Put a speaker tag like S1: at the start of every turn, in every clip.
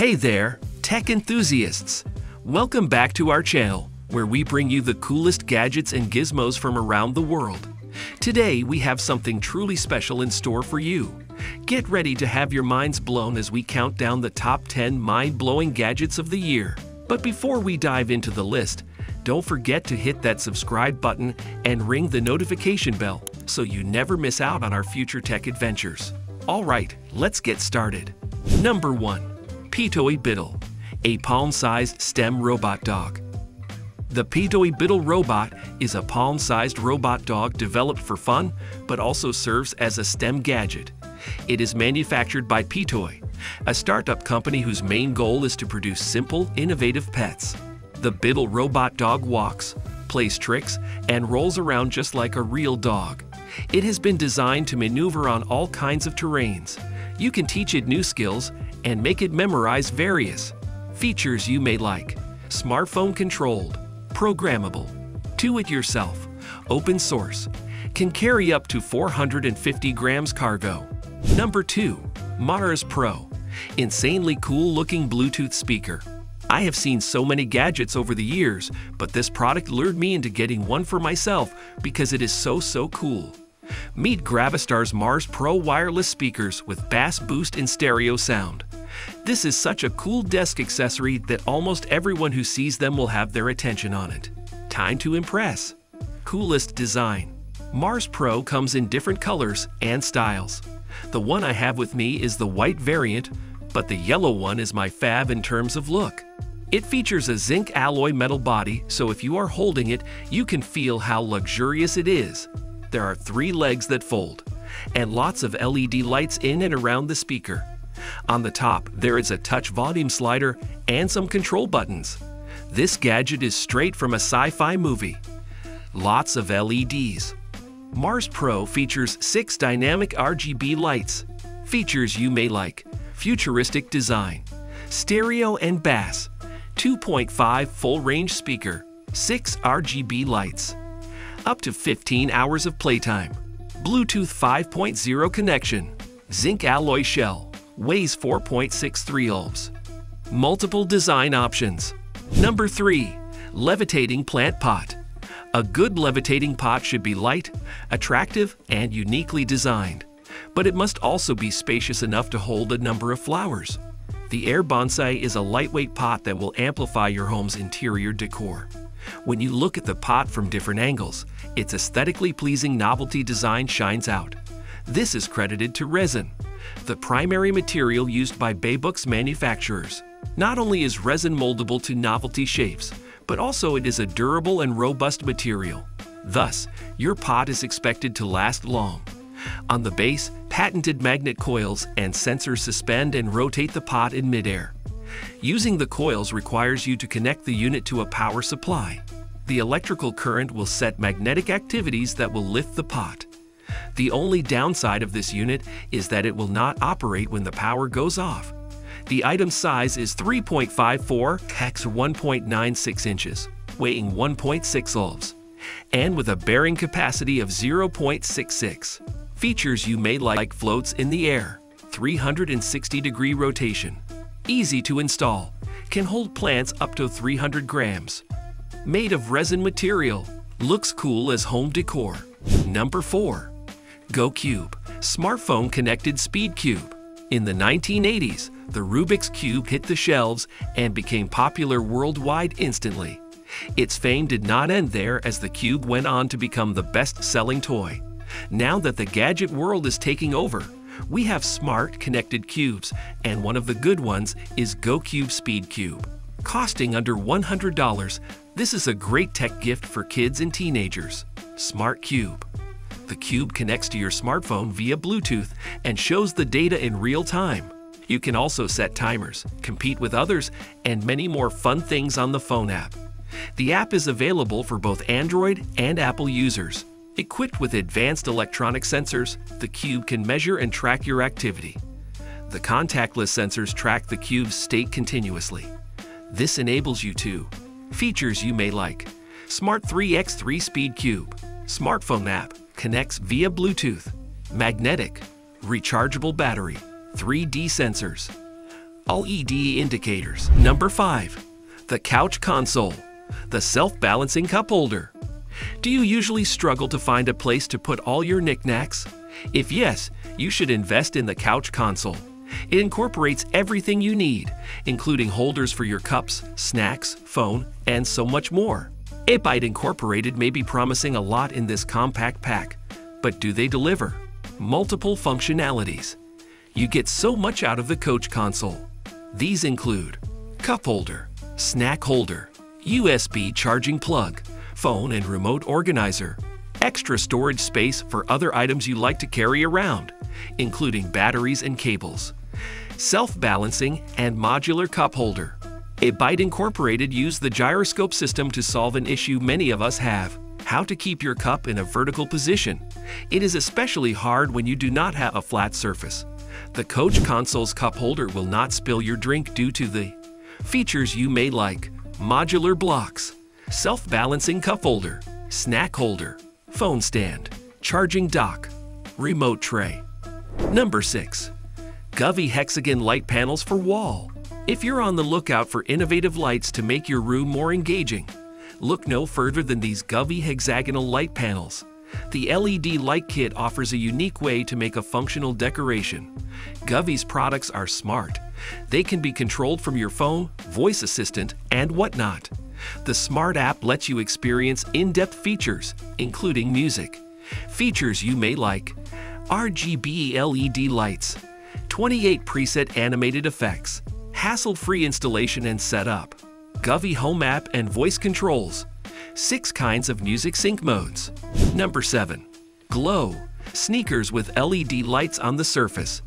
S1: Hey there, tech enthusiasts! Welcome back to our channel, where we bring you the coolest gadgets and gizmos from around the world. Today, we have something truly special in store for you. Get ready to have your minds blown as we count down the top 10 mind-blowing gadgets of the year. But before we dive into the list, don't forget to hit that subscribe button and ring the notification bell so you never miss out on our future tech adventures. Alright, let's get started. Number 1. Petoi Bittle, a palm-sized STEM robot dog. The Petoi Bittle robot is a palm-sized robot dog developed for fun, but also serves as a STEM gadget. It is manufactured by Petoi, a startup company whose main goal is to produce simple, innovative pets. The Bittle robot dog walks, plays tricks, and rolls around just like a real dog. It has been designed to maneuver on all kinds of terrains. You can teach it new skills and make it memorize various features you may like. Smartphone controlled, programmable, do it yourself, open source, can carry up to 450 grams cargo. Number 2. Mars Pro, insanely cool looking Bluetooth speaker. I have seen so many gadgets over the years, but this product lured me into getting one for myself because it is so so cool. Meet Gravastar's Mars Pro wireless speakers with bass boost and stereo sound. This is such a cool desk accessory that almost everyone who sees them will have their attention on it. Time to impress. Coolest design. Mars Pro comes in different colors and styles. The one I have with me is the white variant, but the yellow one is my fab in terms of look. It features a zinc alloy metal body, so if you are holding it, you can feel how luxurious it is. There are three legs that fold, and lots of LED lights in and around the speaker. On the top, there is a touch volume slider and some control buttons. This gadget is straight from a sci-fi movie. Lots of LEDs. Mars Pro features six dynamic RGB lights. Features you may like. Futuristic design. Stereo and bass. 2.5 full-range speaker. 6 RGB lights. Up to 15 hours of playtime. Bluetooth 5.0 connection. Zinc alloy shell. Weighs 4.63 ohms. Multiple design options. Number 3. Levitating Plant Pot. A good levitating pot should be light, attractive, and uniquely designed. But it must also be spacious enough to hold a number of flowers. The Air Bonsai is a lightweight pot that will amplify your home's interior decor. When you look at the pot from different angles, its aesthetically pleasing novelty design shines out. This is credited to resin, the primary material used by Beibook's manufacturers. Not only is resin moldable to novelty shapes, but also it is a durable and robust material. Thus, your pot is expected to last long. On the base, patented magnet coils and sensors suspend and rotate the pot in midair. Using the coils requires you to connect the unit to a power supply. The electrical current will set magnetic activities that will lift the pot. The only downside of this unit is that it will not operate when the power goes off. The item size is 3.54 x 1.96 inches, weighing 1.6 ohms, and with a bearing capacity of 0.66. Features you may like floats in the air, 360 degree rotation, easy to install, can hold plants up to 300 grams. Made of resin material, looks cool as home decor. Number 4. GoCube, smartphone connected speed cube. In the 1980s, the Rubik's Cube hit the shelves and became popular worldwide instantly. Its fame did not end there as the cube went on to become the best-selling toy. Now that the gadget world is taking over, we have smart connected cubes, and one of the good ones is GoCube Speed Cube. Costing under $100, this is a great tech gift for kids and teenagers. Smart Cube. The cube connects to your smartphone via Bluetooth and shows the data in real time. You can also set timers, compete with others, and many more fun things on the phone app. The app is available for both Android and Apple users. Equipped with advanced electronic sensors, the cube can measure and track your activity. The contactless sensors track the cube's state continuously. This enables you to Features you may like Smart 3x3 Speed Cube Smartphone app connects via Bluetooth Magnetic Rechargeable battery 3D sensors LED indicators. Number 5. The Couch Console, the self-balancing cup holder. Do you usually struggle to find a place to put all your knickknacks? If yes, you should invest in the Couch Console. It incorporates everything you need, including holders for your cups, snacks, phone, and so much more. 8byte Incorporated may be promising a lot in this compact pack, but do they deliver? Multiple functionalities. You get so much out of the coach Console. These include cup holder, snack holder, USB charging plug, phone and remote organizer, extra storage space for other items you like to carry around, including batteries and cables, self-balancing and modular cup holder. 8byte Incorporated used the gyroscope system to solve an issue many of us have, how to keep your cup in a vertical position. It is especially hard when you do not have a flat surface. The Coach Console's cup holder will not spill your drink due to the features you may like, modular blocks, self-balancing cup holder, snack holder, phone stand, charging dock, remote tray. Number 6. Govee Hexagon Light Panels for Wall. If you're on the lookout for innovative lights to make your room more engaging, look no further than these Govee hexagonal light panels. The LED light kit offers a unique way to make a functional decoration. Govee's products are smart. They can be controlled from your phone, voice assistant, and whatnot. The Smart app lets you experience in-depth features, including music. Features you may like RGB LED lights, 28 preset animated effects, hassle-free installation and setup, Govee Home app and voice controls, six kinds of music sync modes. Number 7. Glow, sneakers with LED lights on the surface.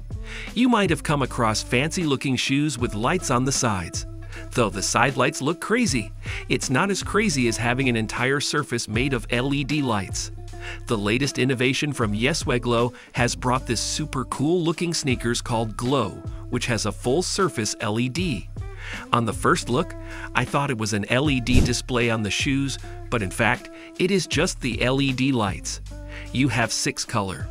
S1: You might have come across fancy-looking shoes with lights on the sides. Though the side lights look crazy, it's not as crazy as having an entire surface made of LED lights. The latest innovation from YesWeGlow has brought this super cool looking sneakers called Glow, which has a full surface LED. On the first look, I thought it was an LED display on the shoes, but in fact, it is just the LED lights. You have six color.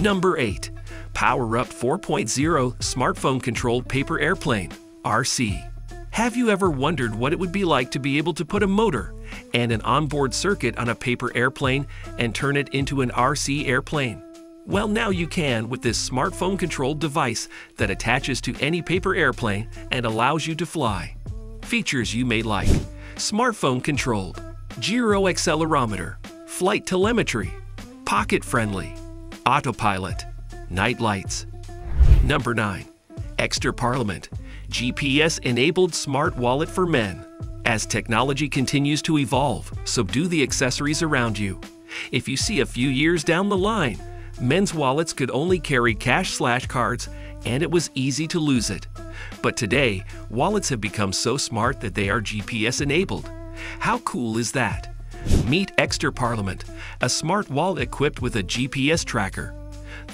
S1: Number 8. Power Up 4.0 Smartphone Controlled Paper Airplane, RC. Have you ever wondered what it would be like to be able to put a motor and an onboard circuit on a paper airplane and turn it into an RC airplane? Well, now you can with this smartphone controlled device that attaches to any paper airplane and allows you to fly. Features you may like smartphone controlled, gyro accelerometer, flight telemetry, pocket friendly, autopilot, night lights. Number 9. Ekster Parliament GPS-enabled smart wallet for men. As technology continues to evolve, so do the accessories around you. If you see a few years down the line, men's wallets could only carry cash slash cards and it was easy to lose it. But today, wallets have become so smart that they are GPS enabled. How cool is that? Meet Ekster Parliament, a smart wallet equipped with a GPS tracker.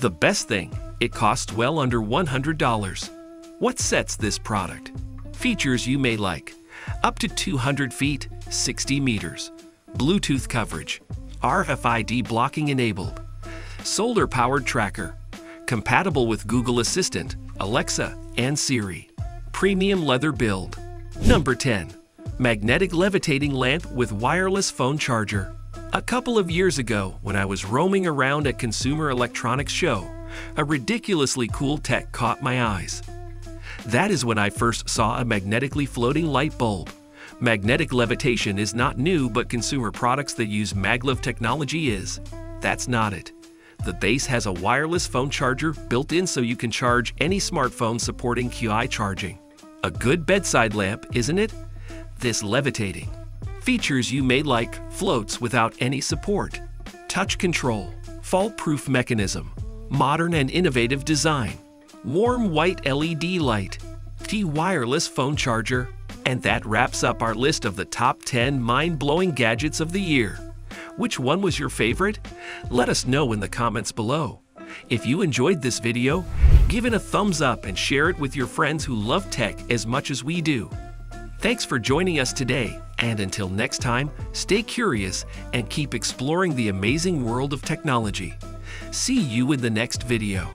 S1: The best thing, it costs well under $100. What sets this product? Features you may like. Up to 200 feet, 60 meters. Bluetooth coverage. RFID blocking enabled. Solar powered tracker. Compatible with Google Assistant, Alexa, and Siri. Premium leather build. Number 10. Magnetic levitating lamp with wireless phone charger. A couple of years ago, when I was roaming around at Consumer Electronics Show, a ridiculously cool tech caught my eyes. That is when I first saw a magnetically floating light bulb. Magnetic levitation is not new, but consumer products that use maglev technology is. That's not it. The base has a wireless phone charger built in so you can charge any smartphone supporting QI charging. A good bedside lamp, isn't it? This levitating. Features you may like floats without any support. Touch control, fault-proof mechanism, modern and innovative design, warm white LED light, T wireless phone charger, and that wraps up our list of the top 10 mind-blowing gadgets of the year. Which one was your favorite? Let us know in the comments below. If you enjoyed this video, give it a thumbs up and share it with your friends who love tech as much as we do. Thanks for joining us today, and until next time, stay curious and keep exploring the amazing world of technology. See you in the next video.